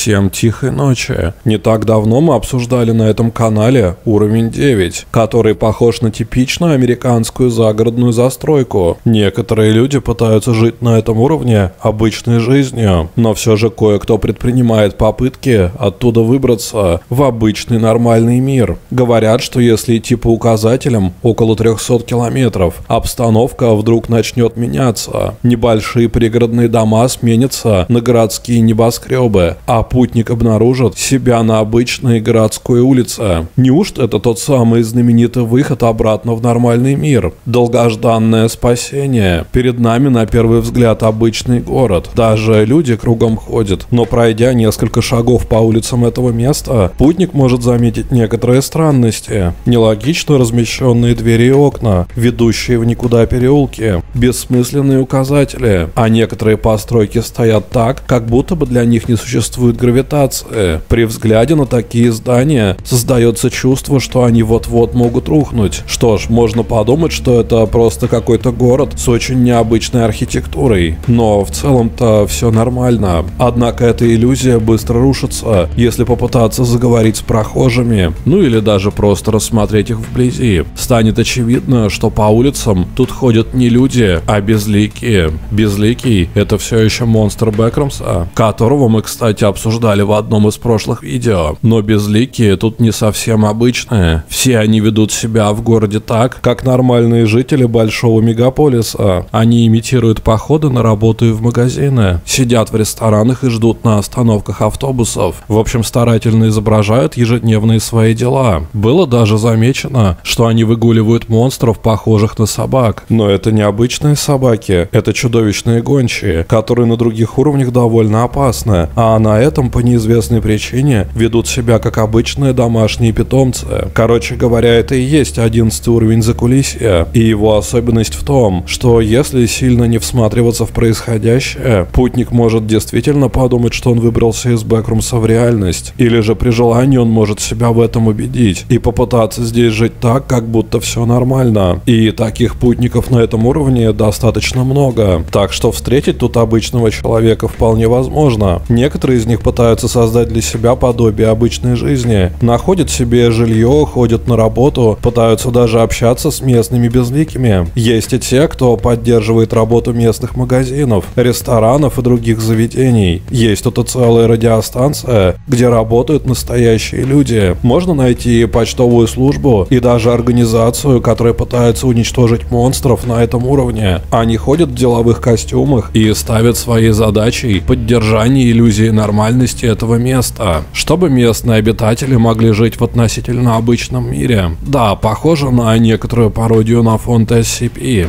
Всем тихой ночи. Не так давно мы обсуждали на этом канале уровень 9, который похож на типичную американскую загородную застройку. Некоторые люди пытаются жить на этом уровне обычной жизнью, но все же кое-кто предпринимает попытки оттуда выбраться в обычный нормальный мир. Говорят, что если идти по указателям около 300 километров, обстановка вдруг начнет меняться. Небольшие пригородные дома сменятся на городские небоскребы, а путник обнаружит себя на обычной городской улице. Неужто это тот самый знаменитый выход обратно в нормальный мир? Долгожданное спасение. Перед нами на первый взгляд обычный город. Даже люди кругом ходят. Но пройдя несколько шагов по улицам этого места, путник может заметить некоторые странности. Нелогично размещенные двери и окна, ведущие в никуда переулки, бессмысленные указатели, а некоторые постройки стоят так, как будто бы для них не существует гравитация. При взгляде на такие здания создается чувство, что они вот-вот могут рухнуть. Что ж, можно подумать, что это просто какой-то город с очень необычной архитектурой. Но в целом-то все нормально. Однако эта иллюзия быстро рушится, если попытаться заговорить с прохожими, ну или даже просто рассмотреть их вблизи. Станет очевидно, что по улицам тут ходят не люди, а безликие. Безликий — это все еще монстр Бэкромса, которого мы, кстати, обсуждали обсуждали в одном из прошлых видео. Но безликие тут не совсем обычные. Все они ведут себя в городе так, как нормальные жители большого мегаполиса. Они имитируют походы на работу и в магазины, сидят в ресторанах и ждут на остановках автобусов. В общем, старательно изображают ежедневные свои дела. Было даже замечено, что они выгуливают монстров, похожих на собак. Но это не обычные собаки, это чудовищные гончие, которые на других уровнях довольно опасны, а на этом по неизвестной причине ведут себя как обычные домашние питомцы. Короче говоря, это и есть одиннадцатый уровень закулисья, и его особенность в том, что если сильно не всматриваться в происходящее, путник может действительно подумать, что он выбрался из Бэкрумса в реальность, или же при желании он может себя в этом убедить и попытаться здесь жить так, как будто все нормально. И таких путников на этом уровне достаточно много, так что встретить тут обычного человека вполне возможно. Некоторые из них пытаются создать для себя подобие обычной жизни. Находят себе жилье, ходят на работу, пытаются даже общаться с местными безликими. Есть и те, кто поддерживает работу местных магазинов, ресторанов и других заведений. Есть тут и целая радиостанция, где работают настоящие люди. Можно найти почтовую службу и даже организацию, которая пытается уничтожить монстров на этом уровне. Они ходят в деловых костюмах и ставят своей задачей поддержание иллюзии нормальности нормальности этого места, чтобы местные обитатели могли жить в относительно обычном мире. Да, похоже на некоторую пародию на фонд SCP.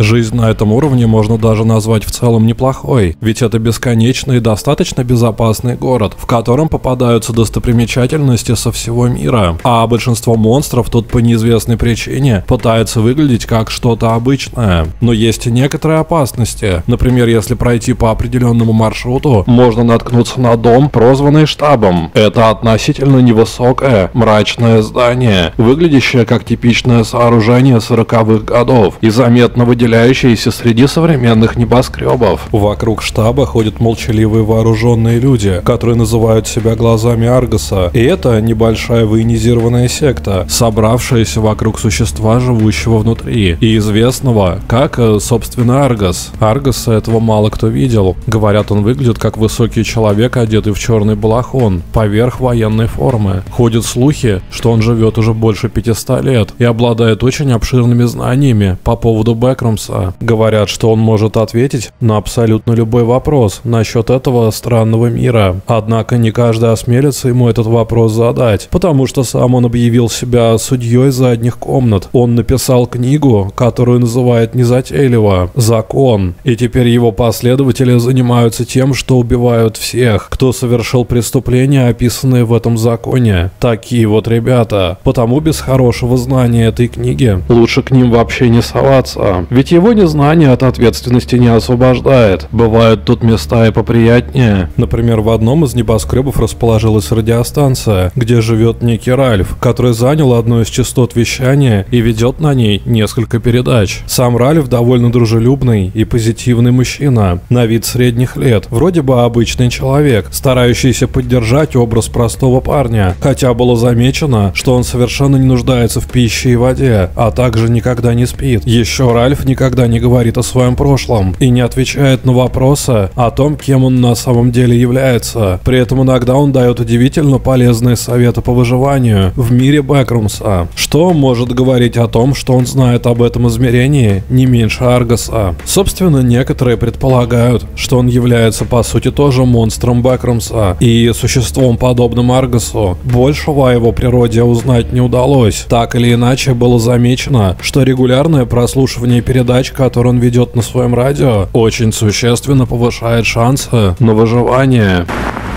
Жизнь на этом уровне можно даже назвать в целом неплохой, ведь это бесконечный и достаточно безопасный город, в котором попадаются достопримечательности со всего мира, а большинство монстров тут по неизвестной причине пытаются выглядеть как что-то обычное. Но есть и некоторые опасности. Например, если пройти по определенному маршруту, можно наткнуться на дом, прозванный штабом. Это относительно невысокое, мрачное здание, выглядящее как типичное сооружение 40-х годов и заметно выделяющееся выделяющиеся среди современных небоскребов. Вокруг штаба ходят молчаливые вооруженные люди, которые называют себя глазами Аргоса. И это небольшая военизированная секта, собравшаяся вокруг существа, живущего внутри, и известного как, э, собственно, Аргос. Аргоса этого мало кто видел. Говорят, он выглядит как высокий человек, одетый в черный балахон, поверх военной формы. Ходят слухи, что он живет уже больше 500 лет и обладает очень обширными знаниями по поводу Бэкрумса Холмса. Говорят, что он может ответить на абсолютно любой вопрос насчет этого странного мира. Однако не каждый осмелится ему этот вопрос задать, потому что сам он объявил себя судьей задних комнат. Он написал книгу, которую называет незатейливо «Закон». И теперь его последователи занимаются тем, что убивают всех, кто совершил преступления, описанные в этом законе. Такие вот ребята. Потому без хорошего знания этой книги лучше к ним вообще не соваться. Ведь Ведь его незнание от ответственности не освобождает. Бывают тут места и поприятнее. Например, в одном из небоскребов расположилась радиостанция, где живет некий Ральф, который занял одну из частот вещания и ведет на ней несколько передач. Сам Ральф довольно дружелюбный и позитивный мужчина, на вид средних лет, вроде бы обычный человек, старающийся поддержать образ простого парня, хотя было замечено, что он совершенно не нуждается в пище и воде, а также никогда не спит. Еще Ральф никогда не говорит о своем прошлом и не отвечает на вопросы о том, кем он на самом деле является. При этом иногда он дает удивительно полезные советы по выживанию в мире Бэкрумса, что может говорить о том, что он знает об этом измерении не меньше Аргаса. Собственно, некоторые предполагают, что он является по сути тоже монстром Бэкрумса и существом подобным Аргасу. Большего о его природе узнать не удалось. Так или иначе было замечено, что регулярное прослушивание передач, которые он ведет на своем радио, очень существенно повышает шансы на выживание.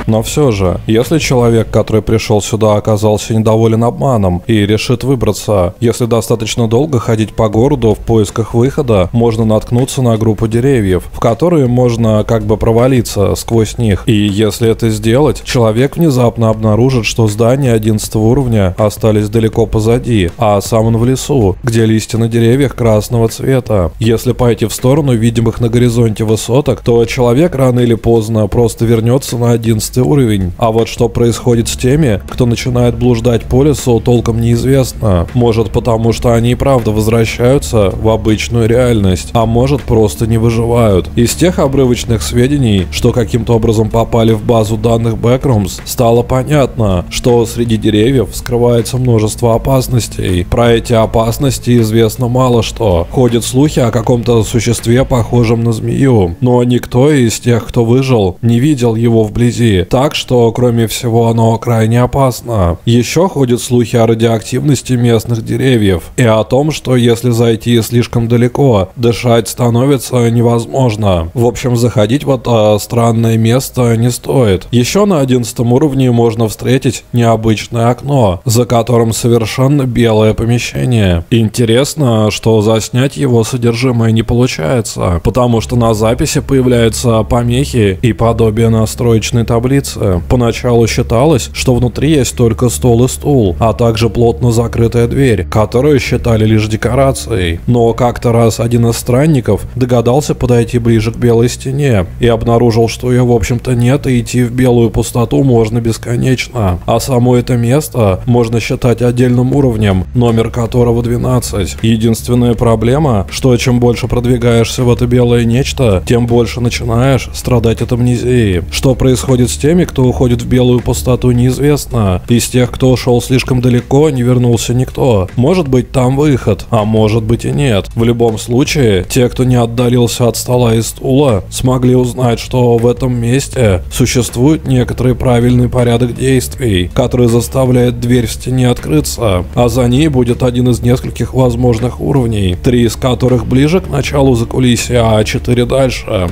Но все же, если человек, который пришел сюда, оказался недоволен обманом и решит выбраться, если достаточно долго ходить по городу в поисках выхода, можно наткнуться на группу деревьев, в которые можно как бы провалиться сквозь них. И если это сделать, человек внезапно обнаружит, что здания 11 уровня остались далеко позади, а сам он в лесу, где листья на деревьях красного цвета. Если пойти в сторону видимых на горизонте высоток, то человек рано или поздно просто вернется на 11 15 уровень. А вот что происходит с теми, кто начинает блуждать по лесу, толком неизвестно. Может потому, что они и правда возвращаются в обычную реальность, а может просто не выживают. Из тех обрывочных сведений, что каким-то образом попали в базу данных Backrooms, стало понятно, что среди деревьев скрывается множество опасностей. Про эти опасности известно мало что. Ходят слухи о каком-то существе, похожем на змею, но никто из тех, кто выжил, не видел его вблизи так что, кроме всего, оно крайне опасно. Еще ходят слухи о радиоактивности местных деревьев и о том, что если зайти слишком далеко, дышать становится невозможно. В общем, заходить в это странное место не стоит. Еще на 11 уровне можно встретить необычное окно, за которым совершенно белое помещение. Интересно, что заснять его содержимое не получается, потому что на записи появляются помехи и подобие настроечной таблицы таблице. Поначалу считалось, что внутри есть только стол и стул, а также плотно закрытая дверь, которую считали лишь декорацией. Но как-то раз один из странников догадался подойти ближе к белой стене и обнаружил, что ее в общем-то нет и идти в белую пустоту можно бесконечно. А само это место можно считать отдельным уровнем, номер которого 12. Единственная проблема, что чем больше продвигаешься в это белое нечто, тем больше начинаешь страдать от амнезии. Что происходит с теми, кто уходит в белую пустоту, неизвестно. Из тех, кто ушел слишком далеко, не вернулся никто. Может быть, там выход, а может быть и нет. В любом случае, те, кто не отдалился от стола и стула, смогли узнать, что в этом месте существует некоторый правильный порядок действий, который заставляет дверь в стене открыться, а за ней будет один из нескольких возможных уровней, три из которых ближе к началу закулисья, а четыре дальше.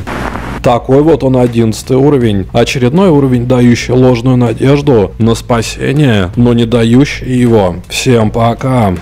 Такой вот он одиннадцатый уровень. Очередной уровень, дающий ложную надежду на спасение, но не дающий его. Всем пока.